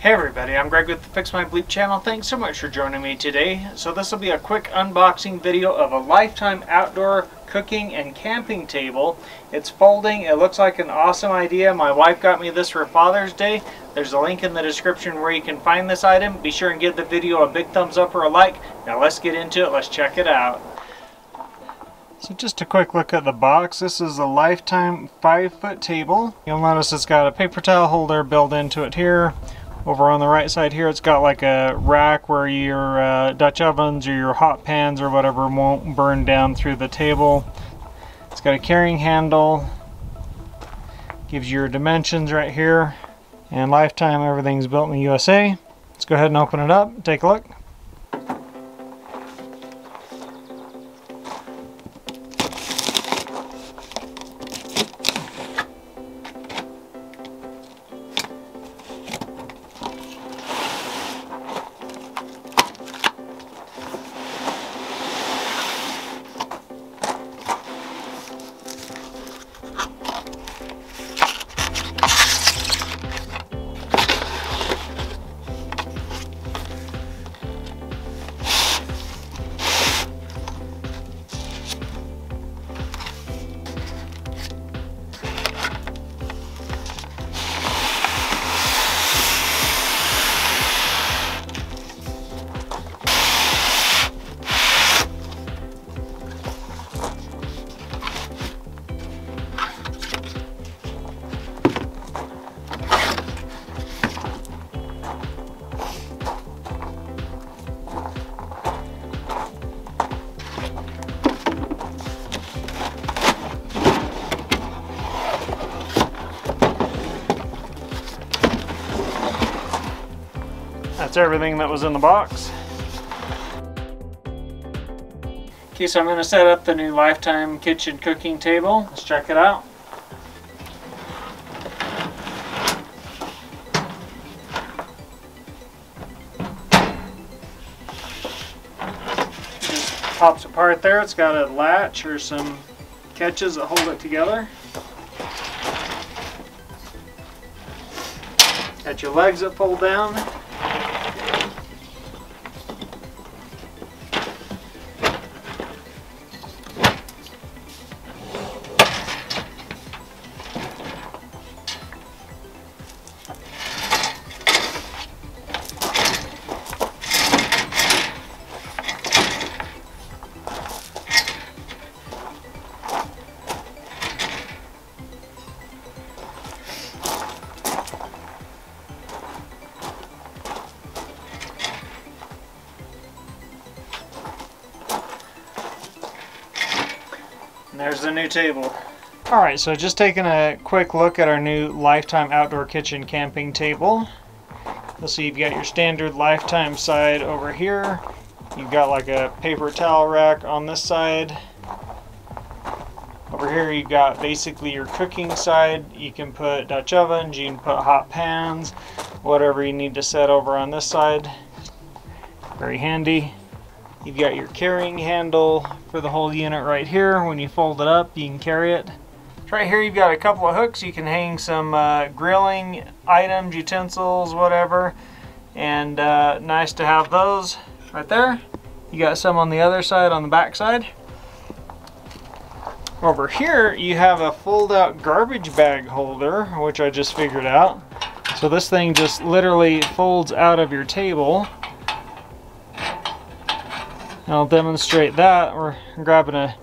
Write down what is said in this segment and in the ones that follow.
Hey everybody, I'm Greg with the Fix My Bleep channel. Thanks so much for joining me today. So this will be a quick unboxing video of a Lifetime outdoor cooking and camping table. It's folding. It looks like an awesome idea. My wife got me this for Father's Day. There's a link in the description where you can find this item. Be sure and give the video a big thumbs up or a like. Now let's get into it. Let's check it out. So just a quick look at the box. This is a Lifetime 5 foot table. You'll notice it's got a paper towel holder built into it here. Over on the right side here, it's got like a rack where your uh, Dutch ovens or your hot pans or whatever won't burn down through the table. It's got a carrying handle. Gives you your dimensions right here. And lifetime, everything's built in the USA. Let's go ahead and open it up, take a look. That's everything that was in the box. Okay, so I'm going to set up the new Lifetime kitchen cooking table. Let's check it out. Just pops apart there. It's got a latch or some catches that hold it together. Got your legs that fold down. There's the new table. Alright, so just taking a quick look at our new Lifetime Outdoor Kitchen Camping Table. You'll see you've got your standard Lifetime side over here. You've got like a paper towel rack on this side. Over here you've got basically your cooking side. You can put Dutch ovens, you can put hot pans, whatever you need to set over on this side. Very handy. You've got your carrying handle for the whole unit right here. When you fold it up, you can carry it. Right here you've got a couple of hooks. You can hang some uh, grilling items, utensils, whatever. And uh, nice to have those right there. You got some on the other side, on the back side. Over here you have a fold-out garbage bag holder, which I just figured out. So this thing just literally folds out of your table I'll demonstrate that. We're grabbing a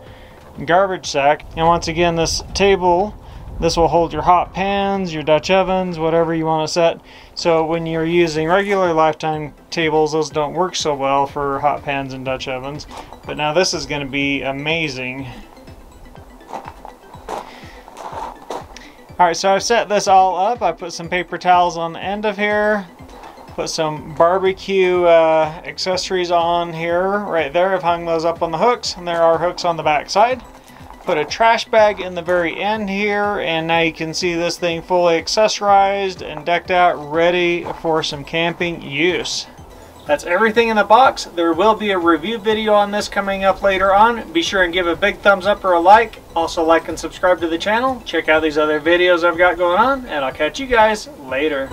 garbage sack. And once again, this table, this will hold your hot pans, your Dutch ovens, whatever you want to set. So when you're using regular Lifetime tables, those don't work so well for hot pans and Dutch ovens. But now this is going to be amazing. Alright, so I've set this all up. I put some paper towels on the end of here. Put some barbecue uh, accessories on here, right there. I've hung those up on the hooks, and there are hooks on the back side. Put a trash bag in the very end here, and now you can see this thing fully accessorized and decked out, ready for some camping use. That's everything in the box. There will be a review video on this coming up later on. Be sure and give a big thumbs up or a like. Also like and subscribe to the channel. Check out these other videos I've got going on, and I'll catch you guys later.